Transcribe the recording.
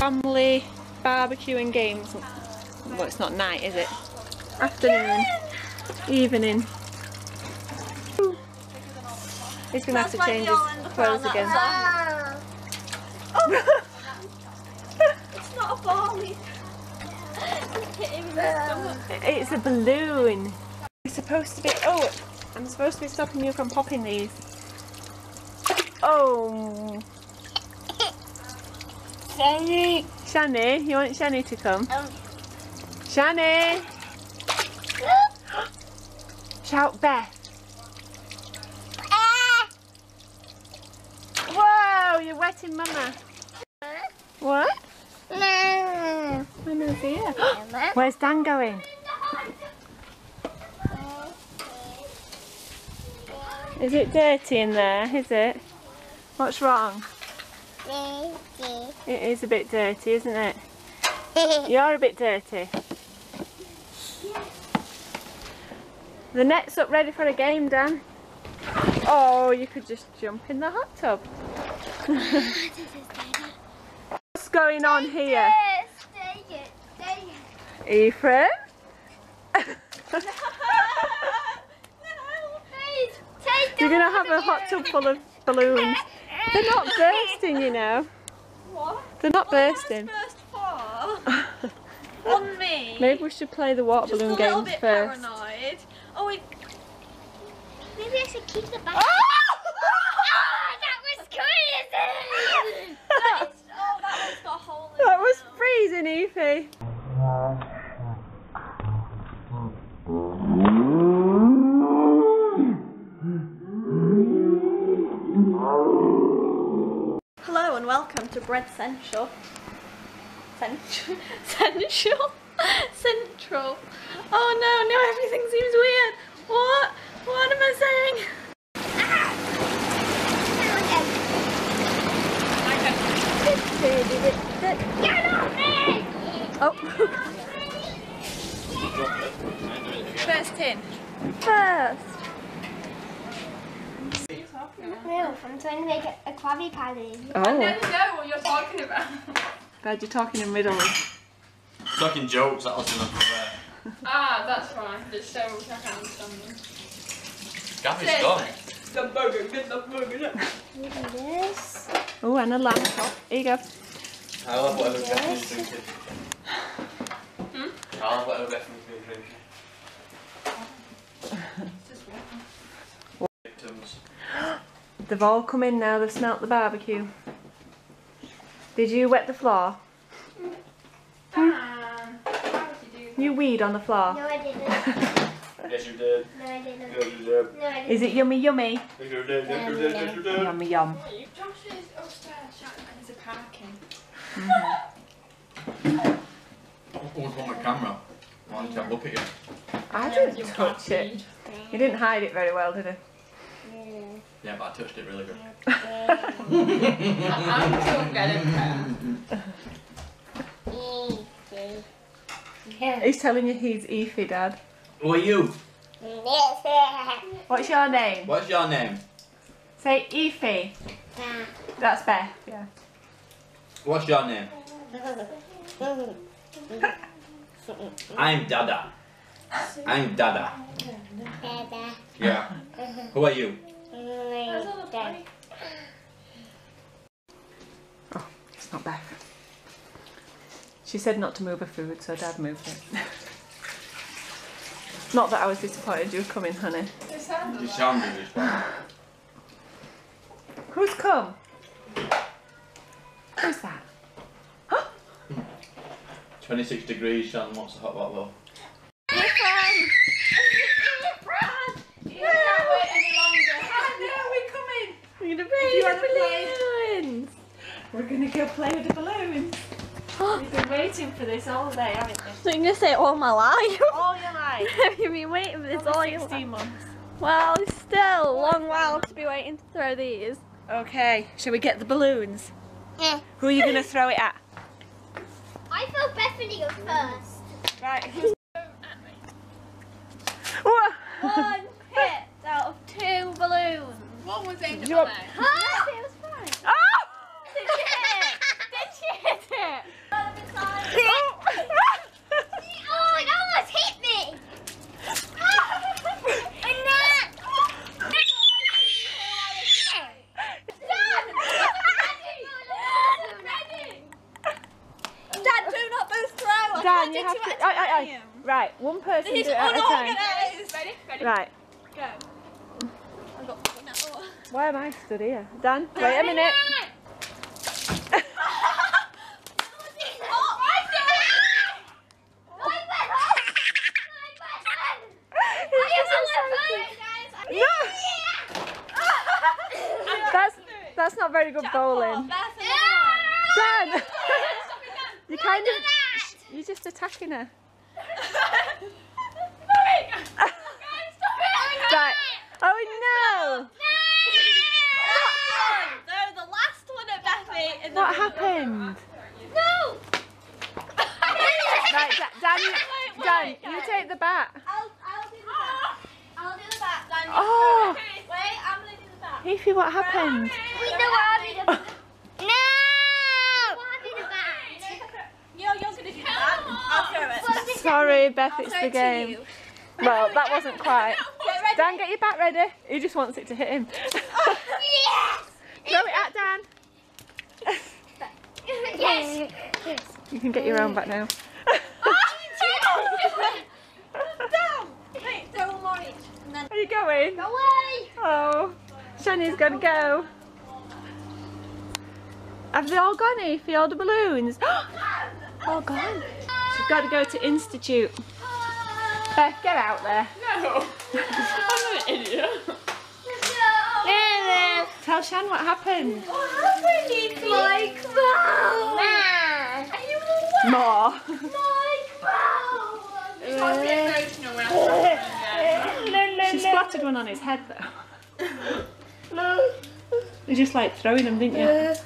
family barbecue and games. Well, it's not night, is it? Afternoon, evening. He's gonna have to change his clothes again. Oh. It's not a ball. It's a balloon. It's supposed to be. Oh, I'm supposed to be stopping you from popping these. Oh, Daddy. Shani, you want Shani to come? Um. Shani! Shout Beth. Whoa, you're wetting Mama. What? No. Where's Dan going? Is it dirty in there? Is it? What's wrong? It is a bit dirty, isn't it? You're a bit dirty. The net's up ready for a game, Dan. Oh, you could just jump in the hot tub. What's going on here? Ephraim? You're going to have a hot tub full of balloons. They're not bursting, you know. What? They're not bursting. First for on me. Maybe we should play the water Just balloon a little games bit first. paranoid. Oh, it... Maybe I should keep the back. Ah! that was crazy! that is, oh, that one's got a hole in That it was now. freezing, Evie. Hello and welcome to Bread Central. Central. Central. Central. Oh no, no, everything seems weird. What? What am I saying? Get off me! Oh, First tin. first. No, I'm trying to make a, a Krabby Patty. Oh, know what you're talking about. glad you're talking in middle. Talking jokes, that was enough for there. ah, that's right. There's so much I can't understand them. Gabby's gone. The burger, get the burger. Maybe this. Oh, and a lamb chop. Here you go. I'll have whatever Bethany's drinking. Hmm? I'll have whatever Bethany's been drinking. Victims. They've all come in now. They've smelt the barbecue. Did you wet the floor? Hmm? Um, Dan, how you You weed on the floor. No, I didn't. Yes, you did. No, I didn't. Yes, you did. No, I didn't. Is it yummy yummy? Yes, you did. Yes, you did. Yes, you did. Yummy yum. that? Josh is upstairs shouting at his parking. Mm-hmm. Who's on my camera? I want to look at you. I didn't touch it. He didn't hide it very well, did he? Yeah, but I touched it really good. I'm still getting there. He's telling you he's Efi, Dad. Who are you? What's your name? What's your name? Say Efi. That's Beth, yeah. What's your name? I'm Dada. I'm Dada. Yeah. Who are you? Dad. Oh, it's not Beth. She said not to move her food, so Dad moved it. not that I was disappointed you were coming, honey. You sound really. Who's come? Who's that? 26 degrees, Shannon wants a hot bottle. We're gonna play with the balloons. We're gonna go play with the balloons. We've been waiting for this all day, haven't we? So you're gonna say all my life? All your life. You've been waiting for this all your life. months. Well, it's still a long while to be waiting to throw these. Okay, shall we get the balloons? Yeah. Who are you gonna throw it at? I thought Bethany go first. Right, who's One hit out of two balloons. What was aimed You want- at Huh? It was fine. Oh! Did you hit it? Did you hit it? Dan, you have to. Oh, oh, oh. Right, one person do it at a time. Ready? Ready? Right. Go. I've got one now. Why am I stood here? Dan, wait a minute. No! That's that's not very good bowling. Dan! you kind of you're just attacking her. Oh no! the last one at Bethany. and What happened? No! Right, Dan, you, Wait, Dan, wait, you take the bat. I'll, I'll do the back. I'll do the back. Dan, Oh. Wait, I'm gonna do the back. Fifi, what happened? Wait, no, I'll do the back. No! I'll do the back. You're, you're gonna do the back. I'll throw it. Sorry, Beth, I'll it's the it game. Well, that wasn't quite. Get. Dan, get your bat ready. He just wants it to hit him. Oh, yes! Throw it at Dan. Yes! You can get your own bat now. Oh, Down. Wait, throw one more each. And Are you going? Go away! Oh, Shani's to go. Have they all gone, Evie? All the balloons? all gone. She's got to go to Institute. Beth, get out there. No. I'm an idiot. Tell Shan what happened. What happened, Like bow! Man! Are you More. like bow? She splattered one on his head though. You just like throwing them, didn't you? Uh,